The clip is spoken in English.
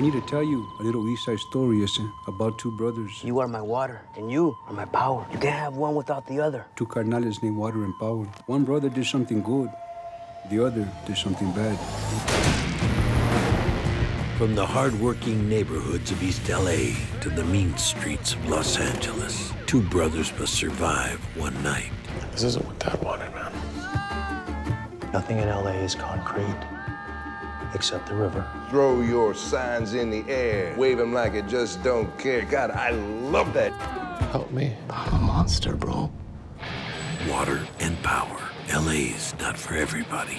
I need to tell you a little East Side story, Ese, about two brothers. You are my water, and you are my power. You can't have one without the other. Two carnales named Water and Power. One brother did something good, the other did something bad. From the hard-working neighborhoods of East LA to the mean streets of Los Angeles, two brothers must survive one night. This isn't what Dad wanted, man. Nothing in LA is concrete except the river. Throw your signs in the air, wave them like it just don't care. God, I love that. Help me. I'm a monster, bro. Water and power. LA's not for everybody.